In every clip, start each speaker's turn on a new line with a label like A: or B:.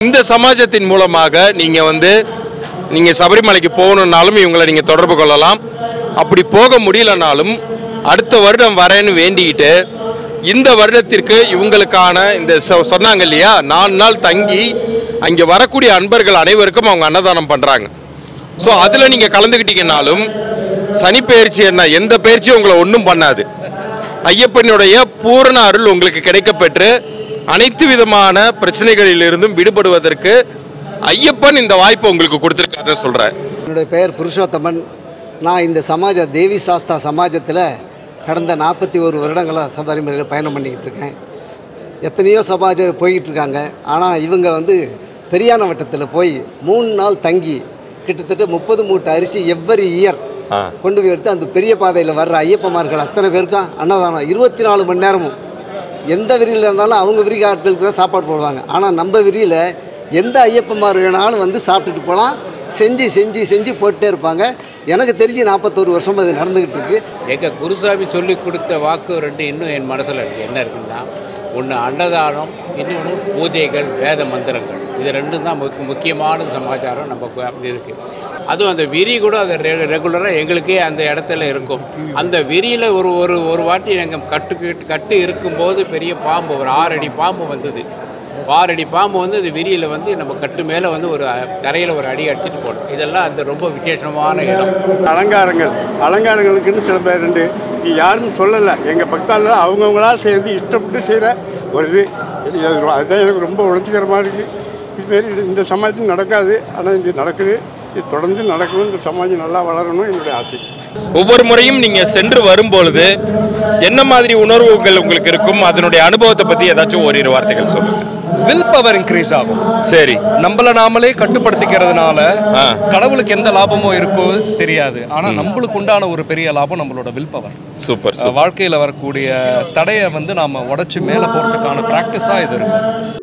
A: இந்த சமாஜத்தின் மூலமாக நீங்கள் வந்து நீங்கள் சபரிமலைக்கு போகணுன்னாலும் இவங்களை நீங்கள் தொடர்பு கொள்ளலாம். அப்படி போக முடியலனாலும் அடுத்த வருடம் வரேன்னு வேண்டிக்கிட்டு இந்த வருடத்திற்கு இவங்களுக்கான இந்த சொ- சொன்னாங்க இல்லையா நாலு நாள் தங்கி அங்கே வரக்கூடிய அன்பர்கள் அனைவருக்கும் அவங்க அன்னதானம் பண்ணுறாங்க ஸோ அதில் நீங்கள் கலந்துக்கிட்டீங்கனாலும் சனி பயிற்சி என்ன எந்த பயிற்சியும் உங்களை ஒன்றும் பண்ணாது. ஐயப்பனுடைய பூரண அருள் உங்களுக்கு கிடைக்கப்பெற்று அனைத்து விதமான பிரச்சனைகளிலிருந்தும் விடுபடுவதற்கு ஐயப்பன் இந்த வாய்ப்பை உங்களுக்கு கொடுத்துருக்காருன்னு சொல்கிறேன்
B: என்னுடைய பெயர் புருஷோத்தமன். நான் இந்த சமாஜ தேவி சாஸ்தா சமாஜத்தில் கடந்த நாற்பத்தி ஒரு வருடங்களாக சபரிமலையில் பயணம் பண்ணிக்கிட்டு இருக்கேன். எத்தனையோ சமாஜம் போய்கிட்டு இருக்காங்க. ஆனால் இவங்க வந்து பெரியான வட்டத்தில் போய் மூணு நாள் தங்கி கிட்டத்தட்ட முப்பது மூட்டை அரிசி எவ்வரி இயர். கொண்டு போய் எடுத்து அந்த பெரிய பாதையில் வர்ற ஐயப்பமார்கள் அத்தனை பேருக்கும் அன்னதானம். இருபத்தி நாலு மணி நேரமும் எந்த விரியில் இருந்தாலும் அவங்க விரிக ஆட்களுக்கு தான் சாப்பாடு போடுவாங்க. ஆனால் நம்ம விரியில் எந்த ஐயப்பமார் வேணாலும் வந்து சாப்பிட்டுட்டு போகலாம் செஞ்சு செஞ்சு செஞ்சு போட்டே இருப்பாங்க. எனக்கு தெரிஞ்சு நாற்பத்தோரு வருஷம் அது நடந்துக்கிட்டு இருக்கு.
C: எங்கள் குருசாமி சொல்லி கொடுத்த வாக்கு ரெண்டு இன்னும் என் மனசில் இருக்குது என்ன இருக்குன்னா ஒன்று அன்னதானம் இன்னொன்று பூஜைகள் வேத மந்திரங்கள். இது ரெண்டும் தான் முக்கியமான சமாச்சாரம் நம்ம இருக்குது அதுவும் அந்த விரி கூட அது ரெகுலராக எங்களுக்கே அந்த இடத்துல இருக்கும். அந்த விரியில் ஒரு ஒரு ஒரு வாட்டி நாங்கள் கட்டு கட்டு இருக்கும்போது பெரிய பாம்பு ஒரு ஆறு அடி பாம்பு வந்தது. ஆறு அடி பாம்பு வந்து அந்த விரியில் வந்து நம்ம கட்டு மேலே வந்து ஒரு கரையில் ஒரு அடி அடிச்சிட்டு போடும் இதெல்லாம் அந்த ரொம்ப விசேஷமான இடம்.
D: அலங்காரங்கள் அலங்காரங்களுக்குன்னு சில பேர் உண்டு. இது யாரும் சொல்லலை. எங்கள் பக்தால அவங்கவுங்களா சேர்ந்து இஷ்டப்பட்டு செய்கிற ஒரு இது. அதுதான் எனக்கு ரொம்ப உணர்ச்சிகரமாக இருக்குது இதுமாரி இது இந்த சமயத்தில் நடக்காது. ஆனால் இது நடக்குது. இது தொடர்ந்து நடக்கணும் இந்த சமாஜம் நல்லா வளரணும் என்னுடைய ஆசை.
A: ஒவ்வொரு முறையும் நீங்க சென்று வரும்பொழுது என்ன மாதிரி உணர்வுகள் உங்களுக்கு இருக்கும்? அதனுடைய அனுபவத்தை பத்தி ஏதாச்சும் ஓரிரு வார்த்தைகள் சொல்லுங்க.
E: வில் பவர் இன்க்ரீஸ் ஆகும்.
A: சரி.
E: நம்மள நாமளே கட்டுப்படுத்திக்கிறதுனால. கடவுளுக்கு எந்த லாபமோ இருக்கோ தெரியாது. ஆனா நம்மளுக்கு உண்டான ஒரு பெரிய லாபம் நம்மளோட வில் பவர்
A: சூப்பர்
E: வாழ்க்கையில வரக்கூடிய தடையை வந்து நாம உடைச்சு மேல போறதுக்கான பிராக்டிஸா இது இருக்கும்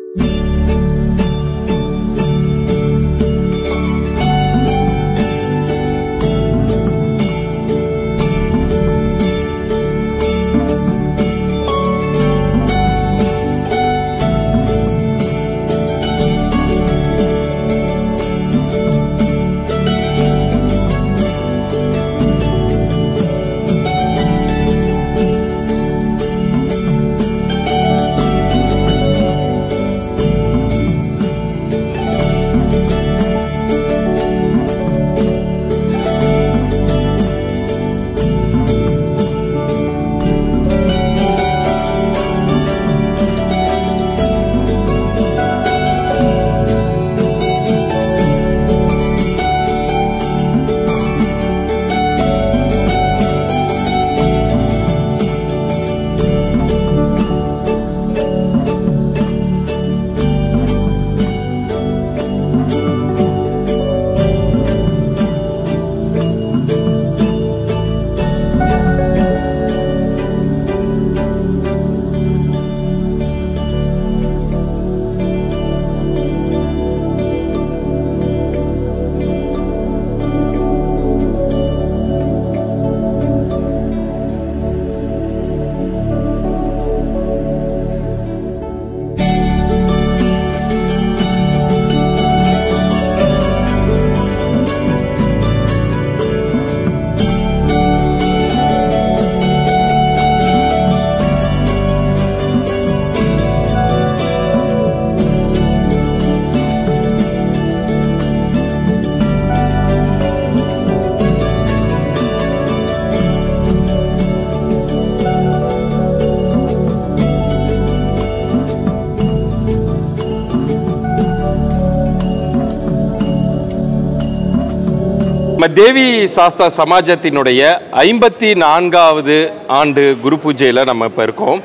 A: நம்ம தேவி சாஸ்தா சமாஜத்தினுடைய ஐம்பத்தி நான்காவது ஆண்டு குரு பூஜையில் நம்ம இப்போ இருக்கோம்.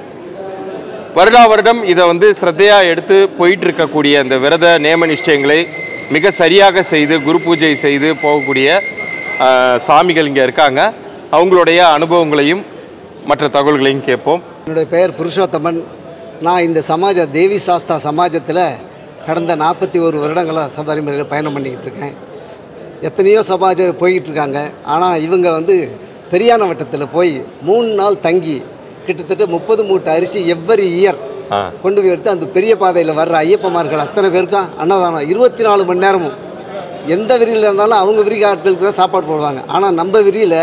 A: வருடா வருடம் இதை வந்து ஸ்ரத்தையாக எடுத்து போயிட்டு இருக்கக்கூடிய அந்த விரத நேம நிஷ்டயங்களை மிக சரியாக செய்து குரு பூஜை செய்து போகக்கூடிய சாமிகள் இங்கே இருக்காங்க. அவங்களுடைய அனுபவங்களையும் மற்ற தகவல்களையும் கேட்போம்.
B: என்னுடைய பெயர் புருஷோத்தமன். நான் இந்த சமாஜ தேவி சாஸ்தா சமாஜத்தில் கடந்த நாற்பத்தி ஒரு வருடங்களாக சபரிமலையில் பயணம் பண்ணிக்கிட்டு இருக்கேன். எத்தனையோ சமாஜம் போய்கிட்டு இருக்காங்க ஆனால் இவங்க வந்து பெரியான வட்டத்தில் போய் மூணு நாள் தங்கி கிட்டத்தட்ட முப்பது மூட்டை அரிசி எவ்வரி இயர். கொண்டு போய் எடுத்து அந்த பெரிய பாதையில் வர்ற ஐயப்பமார்கள் அத்தனை பேருக்கும் அன்னதானம். இருபத்தி நாலு மணி நேரமும் எந்த விரியில் இருந்தாலும் அவங்க விரி ஆட்களுக்கு தான் சாப்பாடு போடுவாங்க. ஆனால் நம்ம விரியில்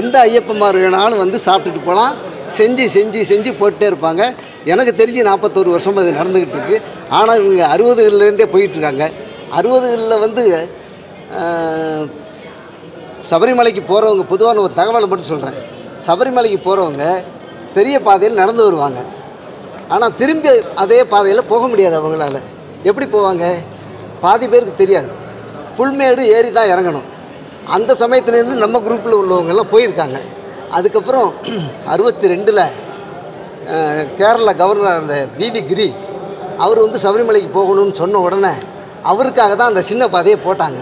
B: எந்த ஐயப்பமார் வேணாலும் வந்து சாப்பிட்டுட்டு போகலாம் செஞ்சு செஞ்சு செஞ்சு போட்டுட்டே இருப்பாங்க. எனக்கு தெரிஞ்சு நாற்பத்தோரு வருஷம் அது நடந்துக்கிட்டு இருக்கு. ஆனால் இவங்க அறுபதுகள்லேருந்தே போயிட்டுருக்காங்க. அறுபதுகளில் வந்து சபரிமலைக்கு போகிறவங்க பொதுவான ஒரு தகவலை மட்டும் சொல்கிறேன் சபரிமலைக்கு போகிறவங்க பெரிய பாதையில் நடந்து வருவாங்க. ஆனால் திரும்பி அதே பாதையில் போக முடியாது அவங்களால. எப்படி போவாங்க? பாதி பேருக்கு தெரியாது. புல்மேடு ஏறி தான் இறங்கணும். அந்த சமயத்துலேருந்து நம்ம குரூப்பில் உள்ளவங்கெல்லாம் போயிருக்காங்க. அதுக்கப்புறம் அறுபத்தி ரெண்டில் கேரளா கவர்னர் அந்த பிவி கிரி அவர் வந்து சபரிமலைக்கு போகணும்னு சொன்ன உடனே அவருக்காக தான் அந்த சின்ன பாதையை போட்டாங்க.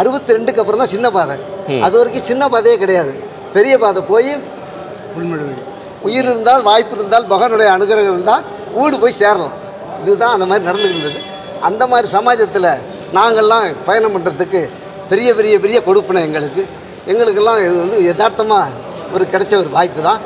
B: அறுபத்தி ரெண்டுக்கு அப்புறம் தான் சின்ன பாதை. அது வரைக்கும் சின்ன பாதையே கிடையாது. பெரிய பாதை போய் உயிர் இருந்தால் வாய்ப்பு இருந்தால் பகவானுடைய அனுகிரகம் இருந்தால் ஊடு போய் சேரலாம். இதுதான் அந்த மாதிரி நடந்துட்டு இருந்தது அந்த மாதிரி சமாஜத்தில் நாங்கள்லாம் பயணம் பண்ணுறதுக்கு பெரிய பெரிய பெரிய கொடுப்பினை எங்களுக்கு. எங்களுக்கெல்லாம் இது வந்து யதார்த்தமாக ஒரு கிடைச்ச ஒரு வாய்ப்பு தான்.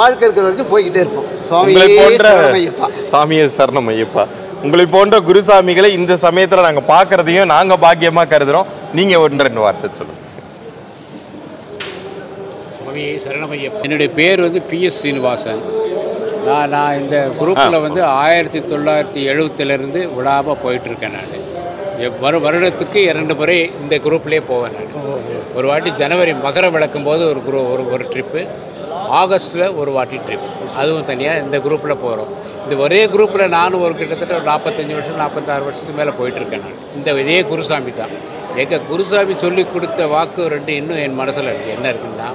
B: வாழ்க்கை இருக்கிற வரைக்கும் போய்கிட்டே இருப்போம். சுவாமியே
A: போன்ற
B: சரணமையப்பா.
A: சாமியே சரணம் ஐயப்பா உங்களை போன்ற குருசாமிகளை இந்த சமயத்துல நாங்க பார்க்கறதையும் நாங்க பாக்கியமா கருதுறோம். நீங்க ஒன்று ரெண்டு வார்த்தை சொல்லுங்க.
C: சுவாமியே சரணமையப்பா என்னுடைய பேர் வந்து பிஎஸ் சீனிவாசன். நான் நான் இந்த குரூப்பில் வந்து ஆயிரத்தி தொள்ளாயிரத்தி எழுபத்திலேருந்து விடாமல் போயிட்டுருக்கேன் நான். வரும் வருடத்துக்கு இரண்டு முறை இந்த குரூப்லேயே போவேன் நான். ஒரு வாட்டி ஜனவரி மகர விளக்கும் போது ஒரு குரூ ஒரு ஒரு ட்ரிப்பு ஆகஸ்ட்டில் ஒரு வாட்டி ட்ரிப் அதுவும் தனியாக இந்த குரூப்பில் போகிறோம் இந்த ஒரே குரூப்பில் நானும் ஒரு கிட்டத்தட்ட ஒரு நாற்பத்தஞ்சு வருஷம் நாற்பத்தாறு வருஷத்துக்கு மேலே போயிட்டுருக்கேன் நான். இந்த இதே குருசாமி தான். எங்கள் குருசாமி சொல்லி கொடுத்த வாக்கு ரெண்டு இன்னும் என் மனசில் இருக்குது என்ன இருக்குன்னா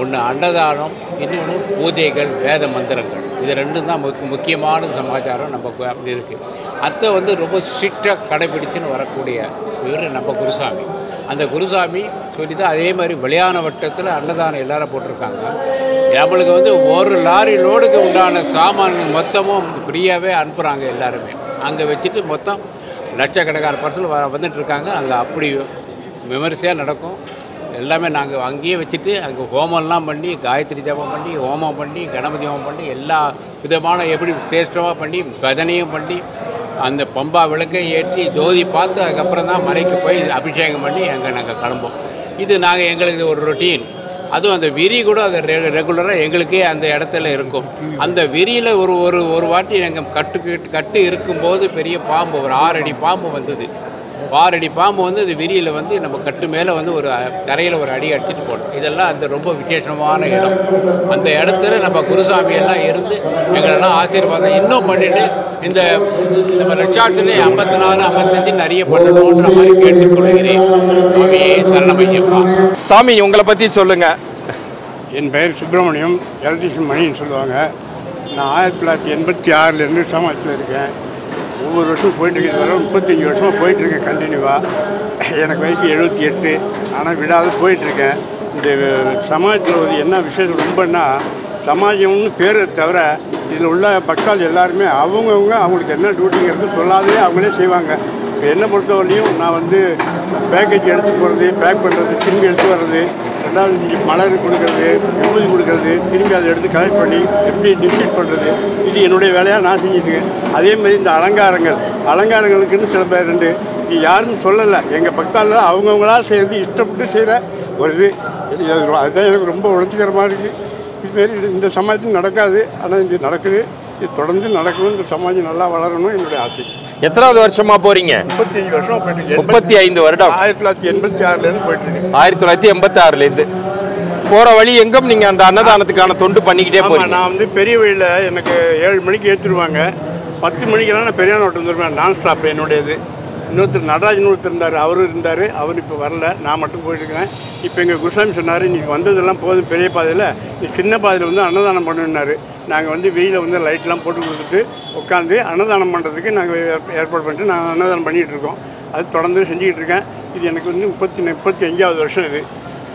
C: ஒன்று அன்னதானம் இன்னொன்று பூஜைகள் வேத மந்திரங்கள். இது ரெண்டும் தான் முக்கிய முக்கியமான சமாச்சாரம் நம்ம இருக்குது அத்தை வந்து ரொம்ப ஸ்ட்ரிக்டாக கடைபிடிச்சுன்னு வரக்கூடிய இவர் நம்ம குருசாமி. அந்த குருசாமி சொல்லி தான் அதே மாதிரி விளையான வட்டத்தில் அன்னதானம் எல்லாரும் போட்டிருக்காங்க. நம்மளுக்கு வந்து ஒரு லாரி லோடுக்கு உண்டான சாமான் மொத்தமும் ஃப்ரீயாகவே அனுப்புகிறாங்க எல்லாருமே. அங்கே வச்சுட்டு மொத்தம் லட்சக்கணக்கான பர்சன் வ வந்துட்டுருக்காங்க. அங்கே அப்படி விமரிசையாக நடக்கும். எல்லாமே நாங்கள் அங்கேயே வச்சுட்டு அங்கே ஹோமம்லாம் பண்ணி காயத்ரி ஜபம் பண்ணி ஹோமம் பண்ணி கணபதி ஹோமம் பண்ணி எல்லா விதமான எப்படி சிரேஷ்டமாக பண்ணி பஜனையும் பண்ணி அந்த பம்பா விளக்கை ஏற்றி ஜோதி பார்த்து அதுக்கப்புறம் தான் மலைக்கு போய் அபிஷேகம் பண்ணி அங்கே நாங்கள் கிளம்போம் இது நாங்கள் எங்களுக்கு ஒரு ரொட்டீன் அதுவும் அந்த விரி கூட அது ரெகுலராக எங்களுக்கே அந்த இடத்துல இருக்கும். அந்த விரியில் ஒரு ஒரு ஒரு வாட்டி எங்கள் கட்டு கட்டு இருக்கும்போது பெரிய பாம்பு ஒரு ஆறடி பாம்பு வந்தது. ஆறு அடி பாம்பு வந்து அந்த விரியில் வந்து நம்ம கட்டு மேலே வந்து ஒரு கரையில் ஒரு அடி அடிச்சிட்டு போடும் இதெல்லாம் அந்த ரொம்ப விசேஷமான இடம். அந்த இடத்துல நம்ம குருசாமி எல்லாம் இருந்து எங்களெல்லாம் ஆசீர்வாதம் இன்னும் பண்ணிட்டு இந்த நம்ம ரிச்சார்ட்ஸ்லேயே ஐம்பத்தி நாலு ஐம்பத்தஞ்சு நிறைய பண்ணணுன்ற மாதிரி கேட்டுக்கொள்கிறேன் சுவாமியே சரணமையப்பா
A: சாமி உங்களை பத்தி சொல்லுங்க.
D: என் பெயர் சுப்பிரமணியம் எலக்ட்ரிஷியன் மணின்னு சொல்லுவாங்க. நான் ஆயிரத்தி தொள்ளாயிரத்தி எண்பத்தி ஆறுலேருந்து சமாஜத்தில் இருக்கேன். ஒவ்வொரு வருஷம் போயிட்டுருக்கேன் வர முப்பத்தஞ்சு வருஷமாக போயிட்டுருக்கேன் கண்டினியூவாக எனக்கு வயசு எழுபத்தி எட்டு. ஆனால் விடாத போயிட்டுருக்கேன். இந்த சமாஜத்தில் ஒரு என்ன விசேஷம் ரொம்பன்னா சமாஜம்னு பேரை தவிர இதில் உள்ள பக்தால் எல்லாருமே அவங்கவுங்க அவங்களுக்கு என்ன டியூட்டிங்கிறது சொல்லாதே அவங்களே செய்வாங்க. இப்போ என்னை பொறுத்தவரையும் நான் வந்து பேக்கேஜ் எடுத்து போகிறது பேக் பண்ணுறது திரும்பி எடுத்து வர்றது ரெண்டாவது இங்கே மலர் கொடுக்கறது விபூதி கொடுக்கறது திரும்பி அதை எடுத்து கலெக்ட் பண்ணி எப்படி டிஸ்ட்ரிட் பண்ணுறது இது என்னுடைய வேலையாக நான் செஞ்சுட்டுருக்கேன் அதே மாதிரி இந்த அலங்காரங்கள் அலங்காரங்களுக்குன்னு சில பேர் ரெண்டு இது யாரும் சொல்லலை. எங்கள் பக்தால அவங்கவுங்களா செய்கிறது இஷ்டப்பட்டு செய்கிற ஒரு இது. அதுதான் எனக்கு ரொம்ப உணர்ச்சிகரமாக இருக்குது இதுமாரி இது இந்த சமாஜத்தில் நடக்காது. ஆனால் இது நடக்குது. இது தொடர்ந்து நடக்கணும் இந்த சமாஜம் நல்லா வளரணும் என்னுடைய ஆசை.
A: எத்தனாவது வருஷமா போறீங்க?
D: முப்பத்தஞ்சு வருஷம் போயிட்டு
A: முப்பத்தி ஐந்து வருடம்.
D: ஆயிரத்தி தொள்ளாயிரத்தி எண்பத்தி ஆறுலேருந்து போயிட்டு இருக்கேன்.
A: ஆயிரத்தி தொள்ளாயிரத்தி எண்பத்தி ஆறுல இருந்து. போற வழி எங்கும் நீங்க அந்த அன்னதானத்துக்கான தொண்டு பண்ணிக்கிட்டே போறீங்க?
D: நான் வந்து பெரிய வழியில் எனக்கு ஏழு மணிக்கு ஏற்றிடுவாங்க பத்து மணிக்கெல்லாம் நான் பெரியான ஓட்டம் வந்துருவேன் நான் ஸ்டாப் என்னுடையது. இன்னொருத்தர் நடராஜன் ஒருத்தர் இருந்தார். அவரும் இருந்தார். அவர் இப்போ வரல. நான் மட்டும் போயிட்டுருக்கேன் இப்போ எங்கள் குருசாமி சொன்னார் நீ வந்ததெல்லாம் போதும். பெரிய பாதையில் நீ சின்ன பாதையில் வந்து அன்னதானம் பண்ணுனாரு நாங்கள் வந்து வெயிலில் வந்து லைட்லாம் போட்டு கொடுத்துட்டு உட்காந்து அன்னதானம் பண்ணுறதுக்கு நாங்கள் ஏற்பாடு பண்ணிட்டு நாங்கள் அன்னதானம் பண்ணிகிட்டு இருக்கோம். அது தொடர்ந்து செஞ்சுக்கிட்டு இருக்கேன். இது எனக்கு வந்து முப்பத்தி முப்பத்தி அஞ்சாவது வருஷம் இது.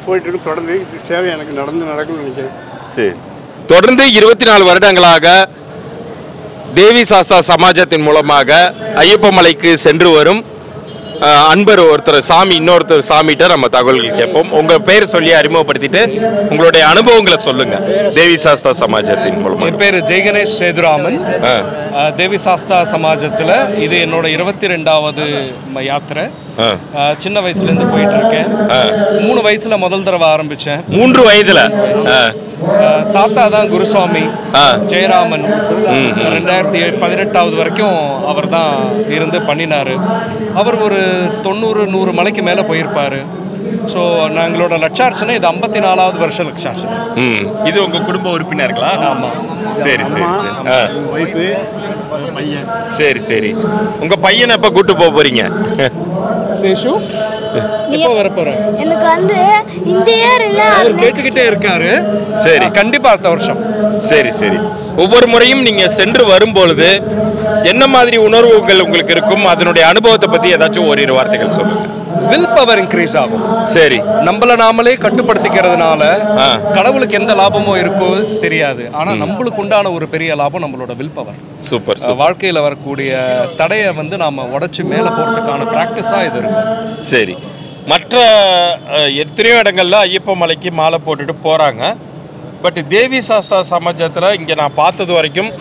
D: போயிட்டு இருக்கு தொடர்ந்து. இது சேவை எனக்கு நடந்து நடக்கும்னு நினைக்கிறேன்.
A: சரி. தொடர்ந்து இருபத்தி நாலு வருடங்களாக தேவி சாஸ்தா சமாஜத்தின் மூலமாக ஐயப்ப மலைக்கு சென்று வரும் அன்பர் ஒருத்தர் சாமி இன்னொருத்தர் சாமிகிட்ட நம்ம தகவல்கள் கேட்போம். உங்க பேர் சொல்லி அறிமுகப்படுத்திட்டு உங்களுடைய அனுபவங்களை சொல்லுங்க. தேவி சாஸ்தா சமாஜத்தின் மூலமா.
E: என் பேர் ஜெயகணேஷ் சேதுராமன். தேவி சாஸ்தா சமாஜத்தில் இது என்னோட இருபத்தி ரெண்டாவது யாத்திரை. சின்ன வயசுலேருந்து போயிட்டு இருக்கேன். மூணு வயசுல முதல் தடவை ஆரம்பித்தேன்
A: மூன்று வயதுல.
E: தாத்தா தான் குருசுவாமி
A: ஆ.
E: ஜெயராமன். ரெண்டாயிரத்தி பதினெட்டாவது வரைக்கும் அவர் தான் இருந்து பண்ணினார். அவர் ஒரு தொண்ணூறு நூறு மலைக்கு மேலே போயிருப்பார். ஸோ நாங்களோட லட்சார்ச்சனை இது ஐம்பத்தி நாலாவது வருஷம் லட்சார்ச்சனை.
A: இது உங்க குடும்ப உறுப்பினர்களா?
E: ஆமாம்
A: சரி சரி. சரி. சரி சரி. உங்க பையனை எப்ப கூட்டு போக போறீங்க?
E: சேஷு எப்போ வரப்போகிறேன்
F: எனக்கு வந்து இந்த இயர் இல்ல
E: அவர் கேட்டுக்கிட்டே இருக்காரு.
A: சரி.
E: கண்டிப்பா அடுத்த வருஷம்.
A: சரி சரி. ஒவ்வொரு முறையும் நீங்க சென்று வரும்பொழுது என்ன மாதிரி உணர்வுகள் உங்களுக்கு இருக்கும்? அதனுடைய அனுபவத்தை பத்தி ஏதாச்சும் ஓரிரு வார்த்தைகள் சொல்லுங்க.
E: வில் பவர் இன்க்ரீஸ் ஆகும்.
A: சரி.
E: நம்மள நாமளே கட்டுப்படுத்திக்கிறதுனால. கடவுளுக்கு எந்த லாபமோ இருக்கோ தெரியாது. ஆனா நம்மளுக்கு உண்டான ஒரு பெரிய லாபம் நம்மளோட வில் பவர்
A: சூப்பர்
E: வாழ்க்கையில வரக்கூடிய தடையை வந்து நாம உடைச்சு மேல போறதுக்கான பிராக்டிஸா இது இருக்கும்.
A: சரி. மற்ற எத்தனையோ இடங்கள்ல ஐயப்ப மலைக்கு மாலை போட்டுட்டு போறாங்க. பட் தேவி சாஸ்தா சமாஜத்தில் இங்கே நான் பார்த்தது வரைக்கும்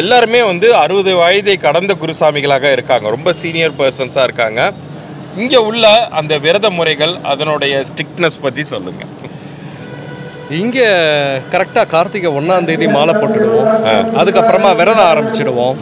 A: எல்லாருமே வந்து அறுபது வயதை கடந்த குருசாமிகளாக இருக்காங்க. ரொம்ப சீனியர் பர்சன்ஸாக இருக்காங்க. இங்கே உள்ள அந்த விரத முறைகள் அதனுடைய ஸ்ட்ரிக்ட்னஸ் பற்றி சொல்லுங்கள்
E: இங்க கரெக்டா கார்த்திகை ஒன்னாம் தேதி மாலை போட்டுடுவோம். அதுக்கப்புறமா விரதம் ஆரம்பிச்சிடுவோம்.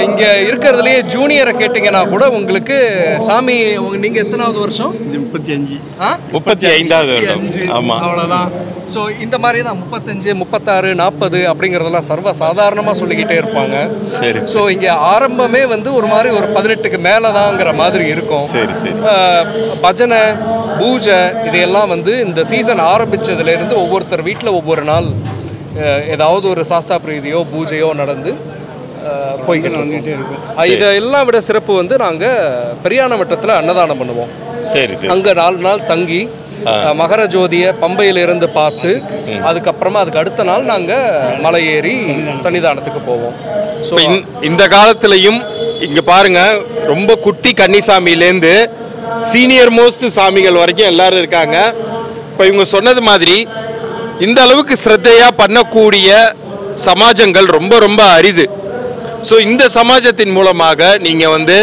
E: இங்க இருக்கிறதுலயே ஜூனியரை கேட்டீங்கன்னா கூட உங்களுக்கு சாமி உங்க- நீங்க எத்தனாவது வருஷம்?
D: முப்பத்தி அஞ்சு.
E: ஆ?
A: முப்பத்தி ஐந்தாவது வருடம். ஆமாம்
E: அவ்வளோதான் ஸோ இந்த மாதிரி தான் முப்பத்தஞ்சு முப்பத்தாறு நாற்பது அப்படிங்கிறதெல்லாம் சர்வ சாதாரணமாக சொல்லிக்கிட்டே இருப்பாங்க.
A: சரி
E: ஸோ இங்கே ஆரம்பமே வந்து ஒரு மாதிரி ஒரு பதினெட்டுக்கு மேலே தாங்கிற மாதிரி இருக்கும்.
A: சரி சரி.
E: பஜனை பூஜை இதையெல்லாம் வந்து இந்த சீசன் ஆரம்பிச்சதுலேருந்து ஒவ்வொருத்தர் வீட்டில் ஒவ்வொரு நாள் ஏதாவது ஒரு சாஸ்தா பிரீதியோ பூஜையோ நடந்து போய்கிட்டு இருக்கோம். ஆஹ், இதெல்லாம் விட சிறப்பு வந்து நாங்கள் பெரியான வட்டத்தில் அன்னதானம் பண்ணுவோம்.
A: சரி சரி.
E: அங்கே நாலு நாள் தங்கி மகர ஜோதியை பம்பையில இருந்து பார்த்து அதுக்கப்புறமா அதுக்கு அடுத்த நாள் நாங்கள் மலை ஏறி சன்னிதானத்துக்கு போவோம். ஸோ
A: இந்த காலத்திலையும் இங்க பாருங்க ரொம்ப குட்டி கன்னிசாமியிலேருந்து சீனியர் மோஸ்ட் சாமிகள் வரைக்கும் எல்லாரும் இருக்காங்க. இப்போ இவங்க சொன்னது மாதிரி இந்த அளவுக்கு ஸ்ரத்தையாக பண்ணக்கூடிய சமாஜங்கள் ரொம்ப ரொம்ப அரிது. ஸோ இந்த சமாஜத்தின் மூலமாக நீங்கள் வந்து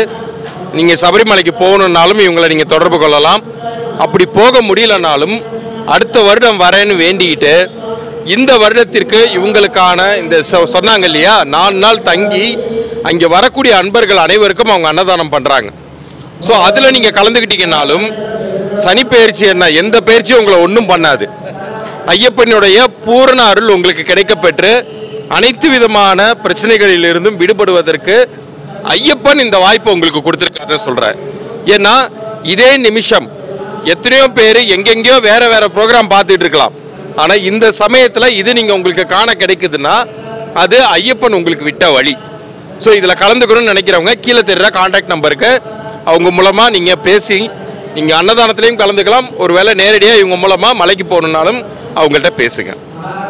A: நீங்கள் சபரிமலைக்கு போகணுன்னாலும் இவங்களை நீங்கள் தொடர்பு கொள்ளலாம். அப்படி போக முடியலனாலும் அடுத்த வருடம் வரேன்னு வேண்டிக்கிட்டு இந்த வருடத்திற்கு இவங்களுக்கான இந்த சொன்னாங்க இல்லையா நாலு நாள் தங்கி அங்கே வரக்கூடிய அன்பர்கள் அனைவருக்கும் அவங்க அன்னதானம் பண்ணுறாங்க ஸோ அதில் நீங்கள் கலந்துக்கிட்டீங்கன்னாலும் சனி பயிற்சி என்ன? எந்த பயிற்சியும் உங்களை ஒன்றும் பண்ணாது. ஐயப்பனுடைய பூரண அருள் உங்களுக்கு கிடைக்கப்பெற்று அனைத்து விதமான பிரச்சனைகளிலிருந்தும் விடுபடுவதற்கு ஐயப்பன் இந்த வாய்ப்பை உங்களுக்கு கொடுத்துருக்காருன்னு சொல்கிறேன் ஏன்னா இதே நிமிஷம் எத்தனையோ பேர் எங்கெங்கேயோ வேற வேற ப்ரோக்ராம் பார்த்துட்டு இருக்கலாம். ஆனால் இந்த சமயத்தில் இது நீங்கள் உங்களுக்கு காண கிடைக்குதுன்னா அது ஐயப்பன் உங்களுக்கு விட்ட வழி. ஸோ இதில் கலந்துக்கணும்னு நினைக்கிறவங்க கீழே தெரிகிற காண்டாக்ட் நம்பருக்கு அவங்க மூலமாக நீங்கள் பேசி நீங்கள் அன்னதானத்திலையும் கலந்துக்கலாம். ஒருவேளை நேரடியாக இவங்க மூலமாக மலைக்கு போகணுன்னாலும் அவங்கள்ட்ட பேசுங்க.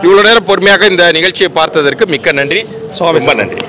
A: இவ்வளோ நேரம் பொறுமையாக இந்த நிகழ்ச்சியை பார்த்ததற்கு மிக்க நன்றி. ரொம்ப நன்றி.